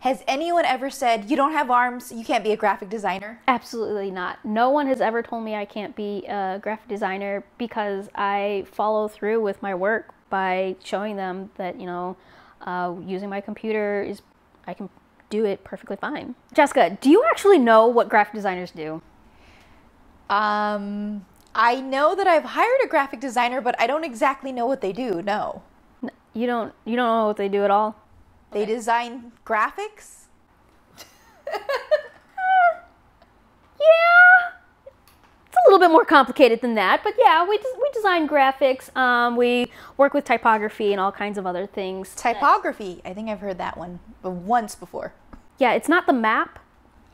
Has anyone ever said, you don't have arms, you can't be a graphic designer? Absolutely not. No one has ever told me I can't be a graphic designer because I follow through with my work by showing them that, you know, uh, using my computer is, I can do it perfectly fine. Jessica, do you actually know what graphic designers do? Um, I know that I've hired a graphic designer, but I don't exactly know what they do. No. You don't, you don't know what they do at all? They design graphics? yeah. It's a little bit more complicated than that, but yeah, we, des- we design graphics. Um, we work with typography and all kinds of other things. Typography. I think I've heard that one once before. Yeah, it's not the map.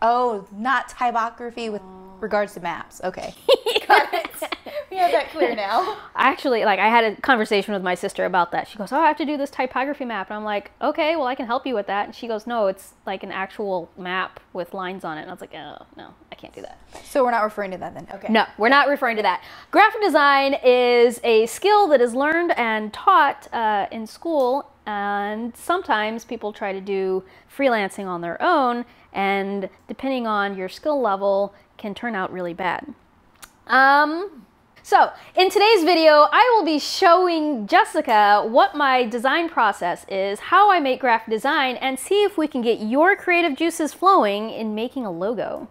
Oh, not typography with regards to maps. Okay. Got it. We have that clear now. Actually like I had a conversation with my sister about that. She goes, "Oh, I have to do this topography map." And I'm like, "Okay, well, I can help you with that." And she goes, "No, it's like an actual map with lines on it." And I was like, "Oh, no, I can't do that." So we're not referring to that then. Okay. No, we're not referring to that. Graphic design is a skill that is learned and taught uh, in school, and sometimes people try to do freelancing on their own, and depending on your skill level, can turn out really bad. Um, so in today's video, I will be showing Jessica what my design process is, how I make graphic design, and see if we can get your creative juices flowing in making a logo.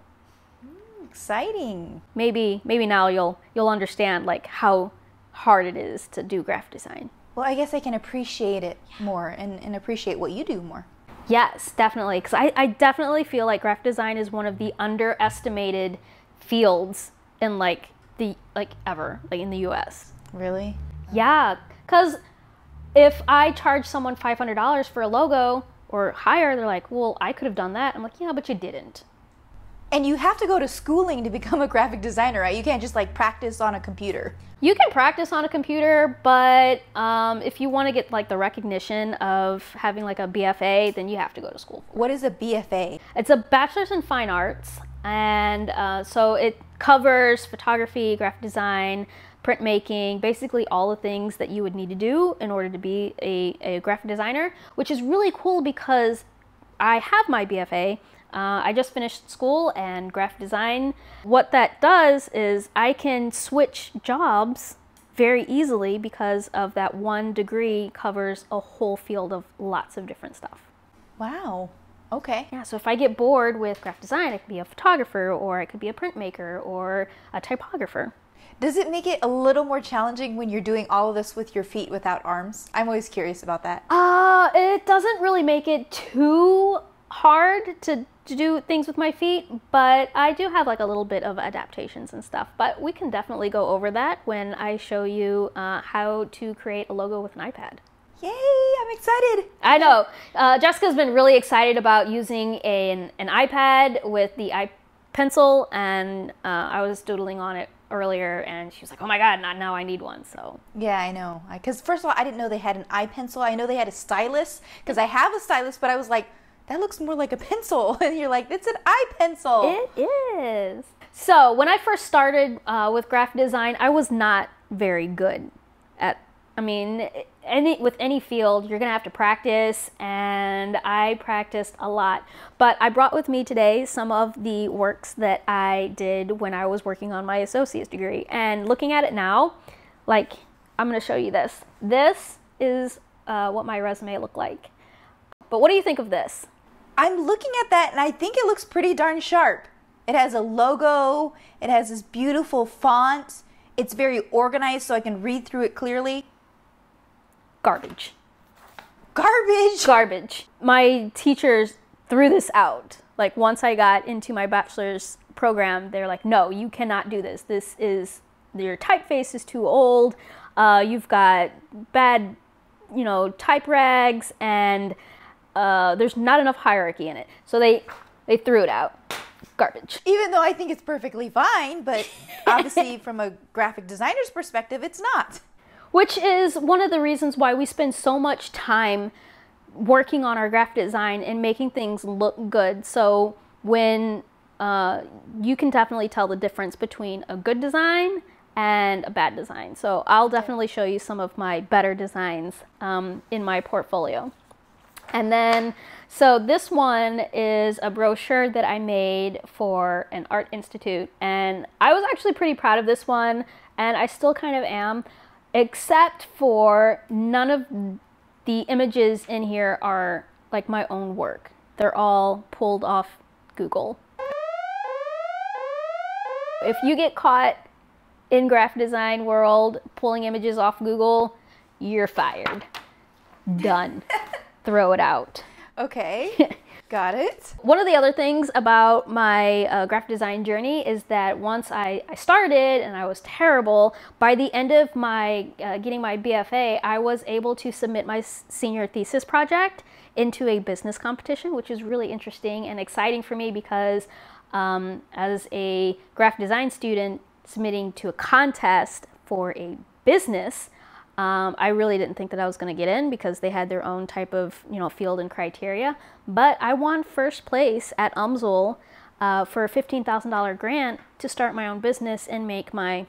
Exciting. Maybe maybe now you'll you'll understand like how hard it is to do graphic design. Well, I guess I can appreciate it more and, and appreciate what you do more. Yes, definitely. Because I, I definitely feel like graphic design is one of the underestimated fields in like the like ever like in the U.S. Really? Yeah, because if I charge someone five hundred dollars for a logo or higher, they're like, "Well, I could have done that." I'm like, "Yeah, but you didn't." And you have to go to schooling to become a graphic designer, right? You can't just like practice on a computer. You can practice on a computer, but um, if you want to get like the recognition of having like a BFA, then you have to go to school. What is a BFA? It's a bachelor's in fine arts, and uh, so it covers photography, graphic design, printmaking, basically all the things that you would need to do in order to be a, a graphic designer, which is really cool because I have my BFA. Uh, I just finished school and graphic design. What that does is I can switch jobs very easily because of that one degree covers a whole field of lots of different stuff. Wow. Okay. Yeah, so if I get bored with graphic design, I could be a photographer or I could be a printmaker or a typographer. Does it make it a little more challenging when you're doing all of this with your feet without arms? I'm always curious about that. Uh, it doesn't really make it too hard to, to do things with my feet, but I do have like a little bit of adaptations and stuff. But we can definitely go over that when I show you uh, how to create a logo with an iPad. Yay, I'm excited. I know. Uh, Jessica's been really excited about using a, an, an iPad with the iPencil, and uh, I was doodling on it earlier, and she was like, "Oh my god, not now! I need one." So Yeah, I know. Because first of all, I didn't know they had an iPencil. I know they had a stylus because I have a stylus, but I was like, that looks more like a pencil. And you're like, it's an eye pencil. it is. So when I first started uh, with graphic design, I was not very good. I mean, any with any field, you're gonna have to practice, and I practiced a lot. But I brought with me today some of the works that I did when I was working on my associate's degree. And looking at it now, like I'm gonna show you this. This is uh, what my resume looked like. But what do you think of this? I'm looking at that and I think it looks pretty darn sharp. It has a logo, it has this beautiful font, it's very organized so I can read through it clearly. Garbage. Garbage! garbage. My teachers threw this out. Like once I got into my bachelor's program, they're like, "No, you cannot do this. This is your typeface is too old. Uh, you've got bad, you know, type rags, and uh, there's not enough hierarchy in it." So they they threw it out. Garbage. Even though I think it's perfectly fine, but obviously from a graphic designer's perspective, it's not. Which is one of the reasons why we spend so much time working on our graphic design and making things look good. So when uh, you can definitely tell the difference between a good design and a bad design. So I'll definitely show you some of my better designs um, in my portfolio. And then, so this one is a brochure that I made for an art institute. And I was actually pretty proud of this one, and I still kind of am, except for none of the images in here are like my own work. They're all pulled off Google. If you get caught in graphic design world pulling images off Google, you're fired. Done. Throw it out. Okay. Got it. One of the other things about my uh, graphic design journey is that once I, I started and I was terrible, by the end of my uh, getting my BFA, I was able to submit my senior thesis project into a business competition, which is really interesting and exciting for me because um, as a graphic design student submitting to a contest for a business, um, I really didn't think that I was going to get in because they had their own type of you know field and criteria. But I won first place at UMSL uh, for a fifteen thousand dollar grant to start my own business and make my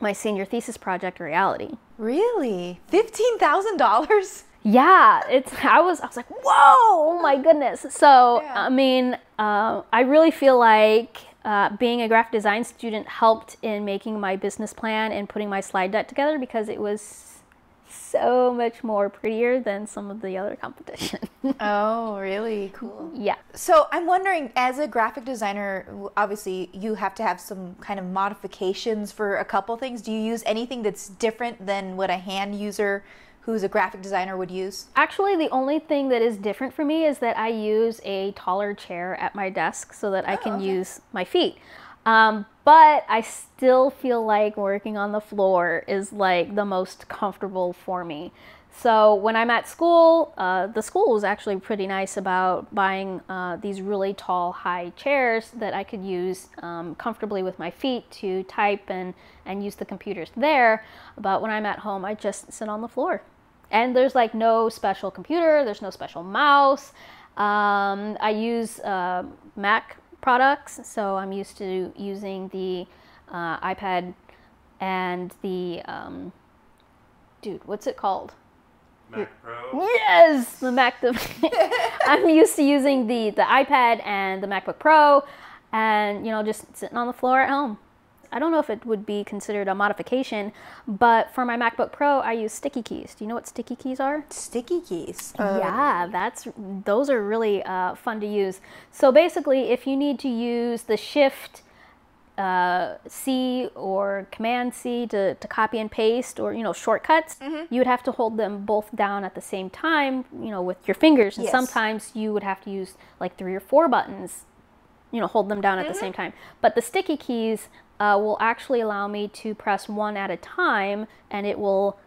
my senior thesis project a reality. Really, fifteen thousand dollars? Yeah, it's. I was. I was like, whoa, oh my goodness. So yeah. I mean, uh, I really feel like uh, being a graphic design student helped in making my business plan and putting my slide deck together because it was so much more prettier than some of the other competition. oh, really? Cool. Yeah. So I'm wondering, as a graphic designer, obviously you have to have some kind of modifications for a couple things. Do you use anything that's different than what a hand user who's a graphic designer would use? Actually, the only thing that is different for me is that I use a taller chair at my desk so that oh, I can okay. use my feet. Um, but I still feel like working on the floor is like the most comfortable for me. So when I'm at school, uh, the school was actually pretty nice about buying uh, these really tall, high chairs that I could use um, comfortably with my feet to type and, and use the computers there. But when I'm at home, I just sit on the floor. And there's like no special computer, there's no special mouse. Um, I use uh, Mac products, so I'm used to using the uh, iPad and the, um, dude, what's it called? Mac Pro. Yes, the Mac. The I'm used to using the the iPad and the MacBook Pro, and you know just sitting on the floor at home. I don't know if it would be considered a modification, but for my MacBook Pro, I use sticky keys. Do you know what sticky keys are? Sticky keys. Uh, yeah, that's those are really uh, fun to use. So basically, if you need to use the Shift uh, C or Command C to, to copy and paste or you know shortcuts, mm-hmm. you would have to hold them both down at the same time, you know, with your fingers. And yes. sometimes you would have to use like three or four buttons, you know, hold them down at the mm-hmm. same time. But the sticky keys uh, will actually allow me to press one at a time and it will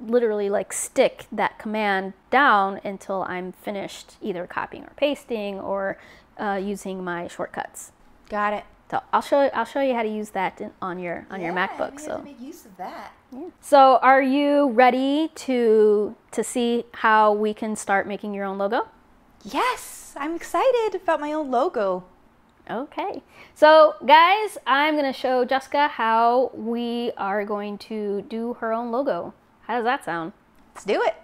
literally like stick that command down until I'm finished either copying or pasting or uh, using my shortcuts. Got it. So I'll show I'll show you how to use that in, on your on yeah, your MacBook. so make use of that. Yeah. So are you ready to to see how we can start making your own logo? Yes, I'm excited about my own logo. Okay. So, guys, I'm going to show Jessica how we are going to do her own logo. How does that sound? Let's do it.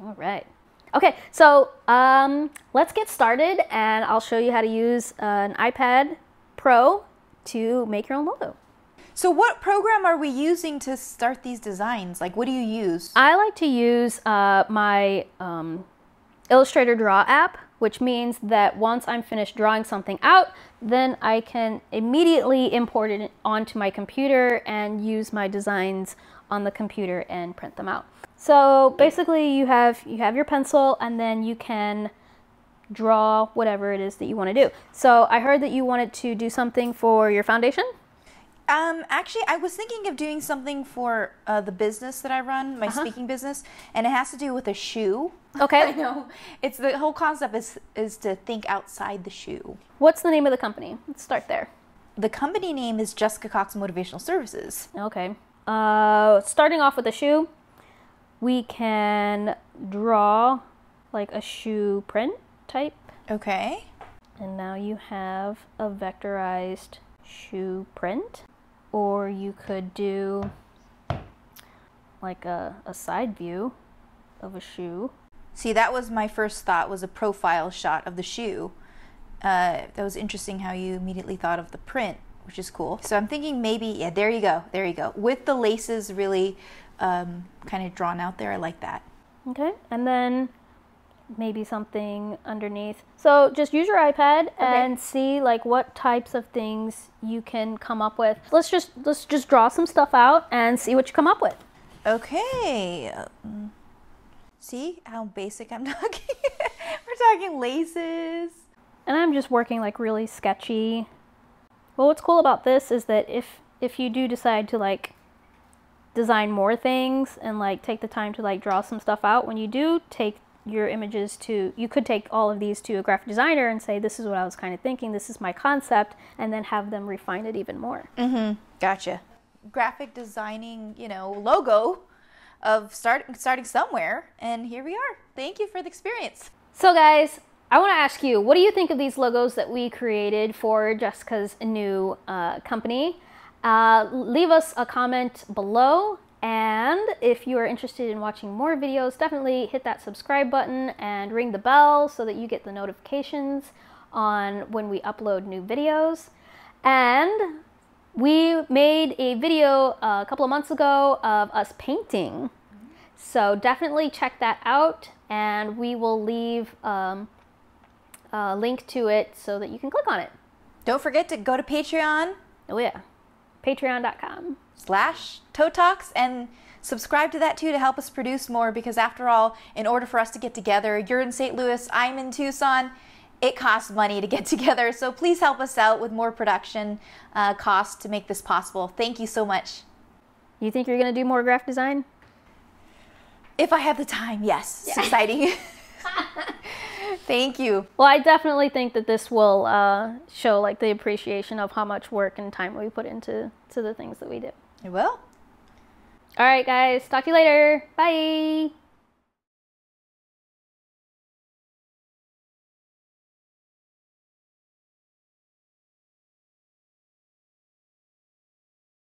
All right. Okay, so um, let's get started and I'll show you how to use an iPad Pro to make your own logo. So what program are we using to start these designs? Like, what do you use? I like to use uh, my um, Illustrator Draw app which means that once I'm finished drawing something out, then I can immediately import it onto my computer and use my designs on the computer and print them out. So basically you have you have your pencil and then you can draw whatever it is that you want to do. So I heard that you wanted to do something for your foundation? Um, actually, I was thinking of doing something for uh, the business that I run, my uh-huh. speaking business, and it has to do with a shoe. Okay. I know. It's the whole concept is is to think outside the shoe. What's the name of the company? Let's start there. The company name is Jessica Cox Motivational Services. Okay. Uh, starting off with a shoe, we can draw like a shoe print type. Okay. And now you have a vectorized shoe print or you could do like a, a side view of a shoe. See, that was my first thought was a profile shot of the shoe. Uh, that was interesting how you immediately thought of the print, which is cool. So I'm thinking maybe, yeah, there you go, there you go. With the laces really um, kind of drawn out there, I like that. Okay, and then maybe something underneath. So just use your iPad and see like what types of things you can come up with. Let's just let's just draw some stuff out and see what you come up with. Okay. um, See how basic I'm talking? We're talking laces. And I'm just working like really sketchy. Well, what's cool about this is that if if you do decide to like design more things and like take the time to like draw some stuff out, when you do take your images to you could take all of these to a graphic designer and say this is what I was kind of thinking, this is my concept and then have them refine it even more. Mm-hmm. Gotcha. Graphic designing, you know, logo of start, starting somewhere, and here we are. Thank you for the experience. So, guys, I want to ask you, what do you think of these logos that we created for Jessica's new uh, company? Uh, leave us a comment below. And if you are interested in watching more videos, definitely hit that subscribe button and ring the bell so that you get the notifications on when we upload new videos. And we made a video a couple of months ago of us painting. So definitely check that out, and we will leave um, a link to it so that you can click on it. Don't forget to go to Patreon Oh, yeah. Patreon.com. slash Toe Talks and subscribe to that too to help us produce more because after all, in order for us to get together, you're in St. Louis, I'm in Tucson. It costs money to get together, so please help us out with more production uh, costs to make this possible. Thank you so much. You think you're going to do more graphic design? If I have the time, yes. It's exciting. Thank you. Well, I definitely think that this will uh, show like the appreciation of how much work and time we put into to the things that we do. It will. All right, guys. Talk to you later. Bye.